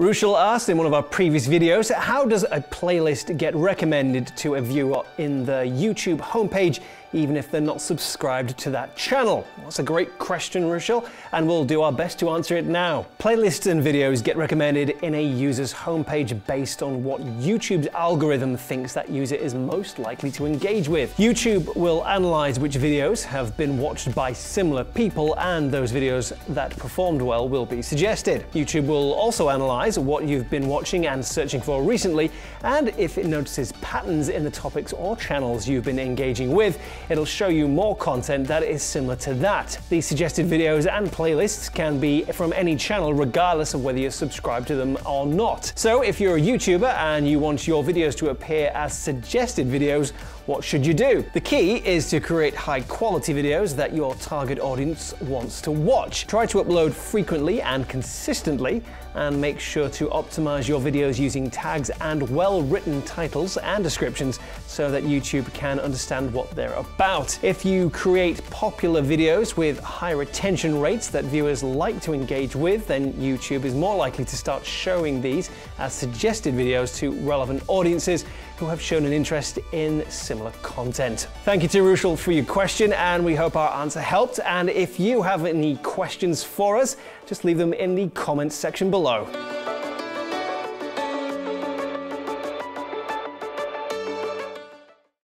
Rushal asked in one of our previous videos, how does a playlist get recommended to a viewer in the YouTube homepage even if they're not subscribed to that channel? That's a great question, Rushal, and we'll do our best to answer it now. Playlists and videos get recommended in a user's homepage based on what YouTube's algorithm thinks that user is most likely to engage with. YouTube will analyze which videos have been watched by similar people, and those videos that performed well will be suggested. YouTube will also analyze what you've been watching and searching for recently, and if it notices patterns in the topics or channels you've been engaging with, it'll show you more content that is similar to that. The suggested videos and playlists can be from any channel regardless of whether you're subscribed to them or not. So if you're a YouTuber and you want your videos to appear as suggested videos, what should you do? The key is to create high quality videos that your target audience wants to watch. Try to upload frequently and consistently and make sure to optimize your videos using tags and well-written titles and descriptions so that YouTube can understand what they're about. If you create popular videos with high retention rates that viewers like to engage with, then YouTube is more likely to start showing these as suggested videos to relevant audiences who have shown an interest in similar content. Thank you to Rushal for your question, and we hope our answer helped. And if you have any questions for us, just leave them in the comments section below.